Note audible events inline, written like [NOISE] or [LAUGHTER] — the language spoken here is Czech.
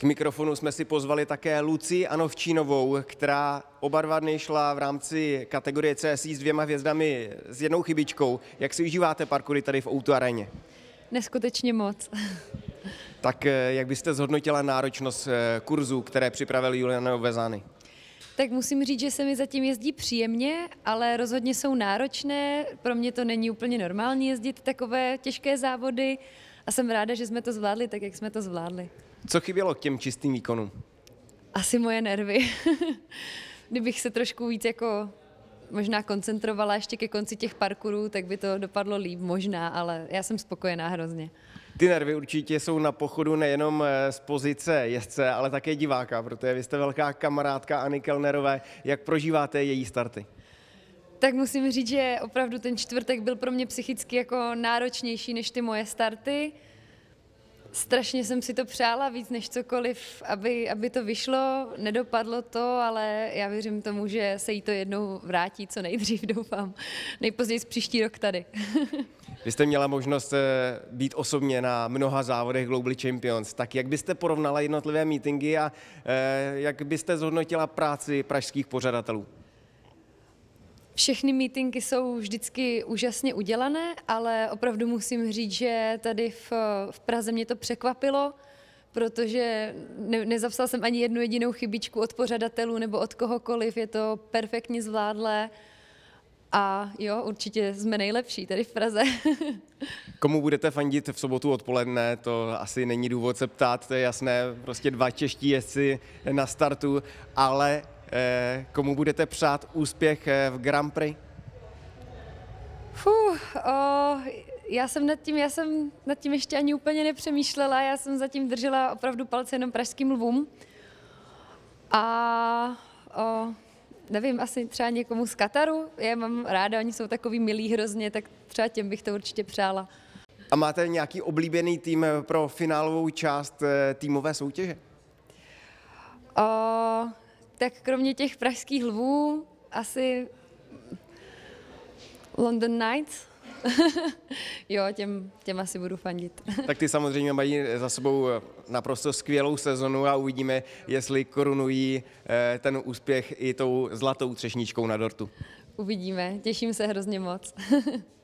K mikrofonu jsme si pozvali také Luci Anovčínovou, která oba dva dny šla v rámci kategorie CSI s dvěma hvězdami s jednou chybičkou. Jak si užíváte parkury tady v Outu aréně? Neskutečně moc. [LAUGHS] Tak eh, jak byste zhodnotila náročnost eh, kurzů, které připravil Juliano Vezány? Tak musím říct, že se mi zatím jezdí příjemně, ale rozhodně jsou náročné. Pro mě to není úplně normální jezdit takové těžké závody a jsem ráda, že jsme to zvládli tak, jak jsme to zvládli. Co chybělo k těm čistým výkonům? Asi moje nervy. [LAUGHS] Kdybych se trošku víc jako možná koncentrovala ještě ke konci těch parkurů, tak by to dopadlo líp možná, ale já jsem spokojená hrozně. Ty nervy určitě jsou na pochodu nejenom eh, z pozice jezdce, ale také diváka, protože vy jste velká kamarádka Ani Kellnerové. Jak prožíváte její starty? Tak musím říct, že opravdu ten čtvrtek byl pro mě psychicky jako náročnější než ty moje starty. Strašně jsem si to přála víc než cokoliv, aby, aby to vyšlo. Nedopadlo to, ale já věřím tomu, že se jí to jednou vrátí co nejdřív, [LAUGHS] doufám. Nejpozději příští rok tady. [LAUGHS] Vy jste měla možnost eh, být osobně na mnoha závodech Global Champions. Tak jak byste porovnala jednotlivé meetingy a eh, jak byste zhodnotila práci pražských pořadatelů? Všechny meetingy jsou vždycky úžasně udělané, ale opravdu musím říct, že tady v, v Praze mě to překvapilo, protože ne, nezapsal jsem ani jednu jedinou chybičku od pořadatelů nebo od kohokoliv, je to perfektně zvládlé a jo, určitě jsme nejlepší tady v Praze. [LAUGHS] Komu budete fandit v sobotu odpoledne, to asi není důvod se ptát, to je jasné, prostě dva čeští jezdci na startu, ale komu budete přát úspěch eh, v Grand Prix? Fuh, o, já jsem nad tím, já jsem nad tím ještě ani úplně nepřemýšlela, já jsem zatím držela opravdu palce jenom pražským lvům. A o, nevím, asi třeba někomu z Kataru, já mám ráda, oni jsou takový milí hrozně, tak třeba těm bych to určitě přála. A máte nějaký oblíbený tým pro finálovou část eh, týmové soutěže? O, tak kromě těch pražských lvů asi London Knights. [LAUGHS] jo, těm, těm asi budu fandit. [LAUGHS] tak ty samozřejmě mají za sebou naprosto skvělou sezonu a uvidíme, jestli korunují eh, ten úspěch i tou zlatou třešničkou na dortu. Uvidíme, těším se hrozně moc. [LAUGHS]